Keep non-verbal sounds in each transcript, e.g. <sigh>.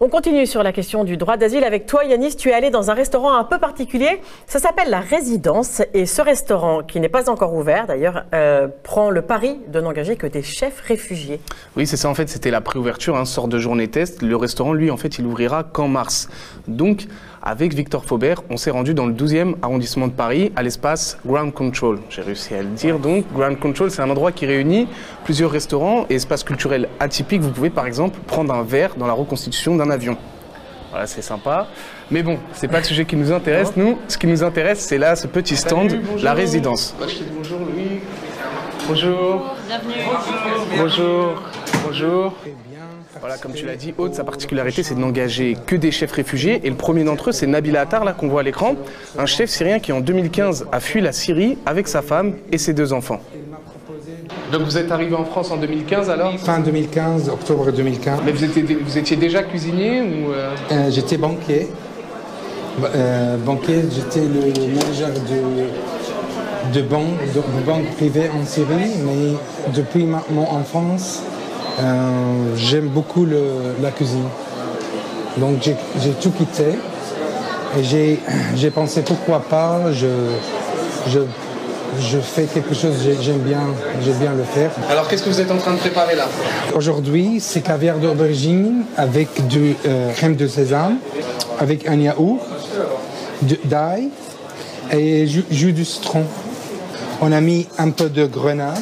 On continue sur la question du droit d'asile avec toi, Yanis. Tu es allé dans un restaurant un peu particulier. Ça s'appelle la Résidence. Et ce restaurant, qui n'est pas encore ouvert d'ailleurs, euh, prend le pari de n'engager que des chefs réfugiés. Oui, c'est ça. En fait, c'était la préouverture, un sort de journée test. Le restaurant, lui, en fait, il ouvrira qu'en mars. Donc, avec Victor Faubert, on s'est rendu dans le 12e arrondissement de Paris, à l'espace Ground Control. J'ai réussi à le dire. Donc, Ground Control, c'est un endroit qui réunit plusieurs restaurants et espaces culturels atypiques. Vous pouvez, par exemple, prendre un verre dans la reconstitution d'un avion. Voilà, c'est sympa. Mais bon, c'est pas le sujet qui nous intéresse. Nous, ce qui nous intéresse, c'est là, ce petit stand, la résidence. bonjour, Louis. Bonjour. Bienvenue. Bonjour. Bonjour. Voilà, comme tu l'as dit, Aude, sa particularité, c'est de n'engager que des chefs réfugiés. Et le premier d'entre eux, c'est Nabila Attar, là, qu'on voit à l'écran, un chef syrien qui, en 2015, a fui la Syrie avec sa femme et ses deux enfants. Donc vous êtes arrivé en France en 2015 alors? Fin 2015, octobre 2015. Mais vous étiez, vous étiez déjà cuisinier ou euh? Euh, J'étais banquier. Euh, banquier, j'étais le manager de, de banque, de, banque privée en Syrie, mais depuis mon enfance, j'aime beaucoup la cuisine. Donc j'ai tout quitté et j'ai pensé pourquoi pas, je, je je fais quelque chose, j'aime bien, j'aime bien le faire. Alors qu'est-ce que vous êtes en train de préparer là? Aujourd'hui, c'est caviar d'aubergine avec du euh, crème de sésame, avec un yaourt, d'ail et jus, de citron. On a mis un peu de grenade,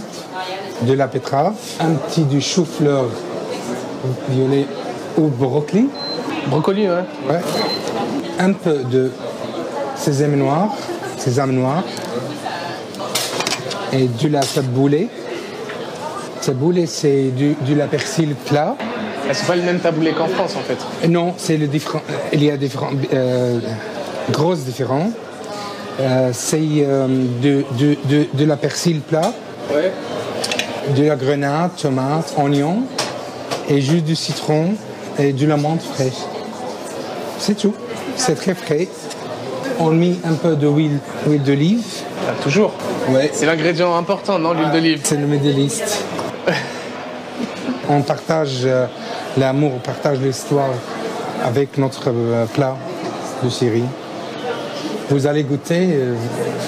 de la betterave, un petit du chou-fleur violet ou brocoli. Brocoli, ouais. ouais. Un peu de sésame noir, sésame noir, et du la taboulé. Taboulé, c'est du, du la persil plat. Ah, c'est pas le même taboulé qu'en France en fait Non, c'est le différent. Il y a différents, euh, grosses différences. Euh, c'est euh, de, de, de, de, la persil plat, ouais. De la grenade, tomate, oignon, et juste du citron et de la menthe fraîche. C'est tout. C'est très frais. On met un peu d'huile d'olive. Ah, toujours Ouais. C'est l'ingrédient important, non, l'huile d'olive? C'est le médéliste. <laughs> on partage euh, l'amour, on partage l'histoire avec notre euh, plat de Syrie. Vous allez goûter euh,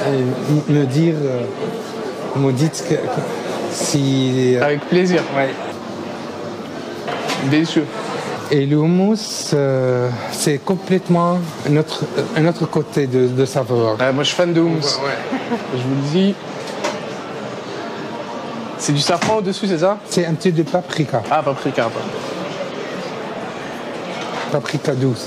et me dire, me dites que, si. Avec plaisir. Ouais. Délicieux. Et le houmous, euh, c'est complètement un autre, un autre côté de, de saveur. moi, je suis fan de houmous. Je vous le dis. C'est du safran au-dessus, c'est ça? C'est un petit de paprika. Ah, paprika. Pas. Paprika douce.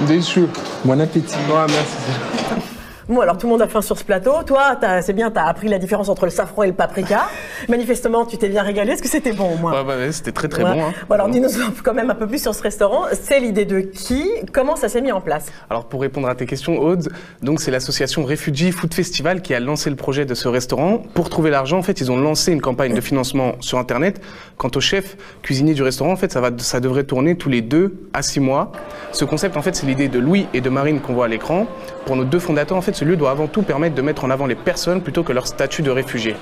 Délicieux. Bon appétit. Ouais, merci. Bon, alors tout le monde a faim sur ce plateau. Toi, c'est bien, tu as appris la différence entre le safran et le paprika. <laughs> Manifestement, tu t'es bien régalé. Est-ce que c'était bon au moins? Ouais, ouais c'était très très bon. Hein. Bon, alors dis-nous quand même un peu plus sur ce restaurant. C'est l'idée de qui? Comment ça s'est mis en place? Alors pour répondre à tes questions, Aude, donc c'est l'association Refugee Food Festival qui a lancé le projet de ce restaurant. Pour trouver l'argent, en fait, ils ont lancé une campagne de financement sur Internet. Quant au chef cuisinier du restaurant, en fait, ça, va, ça devrait tourner tous les deux à six mois. Ce concept, en fait, c'est l'idée de Louis et de Marine qu'on voit à l'écran. Pour nos deux fondateurs, en fait, ce lieu doit avant tout permettre de mettre en avant les personnes plutôt que leur statut de réfugié.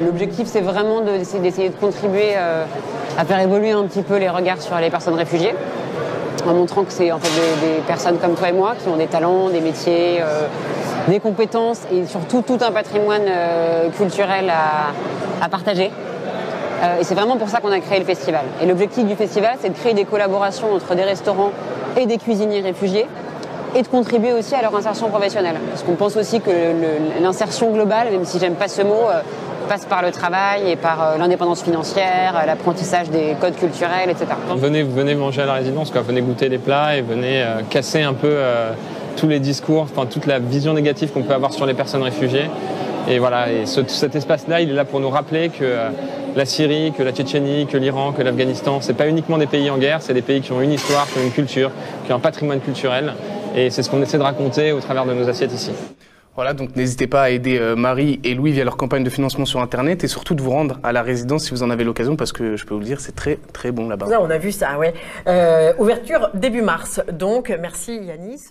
L'objectif, c'est vraiment d'essayer de, contribuer euh, à faire évoluer un petit peu les regards sur les personnes réfugiées, en montrant que c'est en fait des, personnes comme toi et moi qui ont des talents, des métiers, euh, des compétences et surtout tout un patrimoine euh, culturel à partager. et c'est vraiment pour ça qu'on a créé le festival. Et l'objectif du festival, c'est de créer des collaborations entre des restaurants et des cuisiniers réfugiés et de contribuer aussi à leur insertion professionnelle. Parce qu'on pense aussi que l'insertion globale, même si j'aime pas ce mot, euh, passe par le travail et par euh, l'indépendance financière, euh, l'apprentissage des codes culturels, etc. Venez, venez manger à la résidence, quoi. venez goûter les plats et venez casser un peu tous les discours, enfin toute la vision négative qu'on peut avoir sur les personnes réfugiées. Et voilà, et cet espace-là, il est là pour nous rappeler que la Syrie, que la Tchétchénie, que l'Iran, que l'Afghanistan, c'est pas uniquement des pays en guerre, c'est des pays qui ont une histoire, qui ont une culture, qui ont un patrimoine culturel. Et c'est ce qu'on essaie de raconter au travers de nos assiettes ici. Voilà, donc n'hésitez pas à aider euh, Marie et Louis via leur campagne de financement sur Internet et surtout de vous rendre à la résidence si vous en avez l'occasion parce que je peux vous le dire, c'est très très bon là-bas. on a vu ça, ouais. Euh, ouverture début mars, donc merci Yanis.